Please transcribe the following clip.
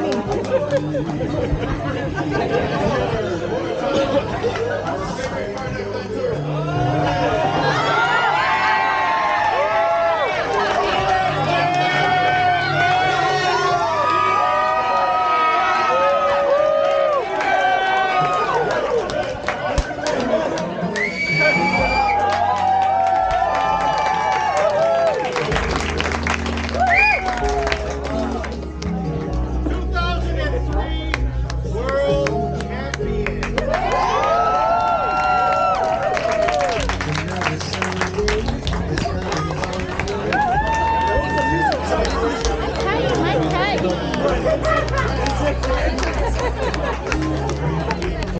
funny. Thank you.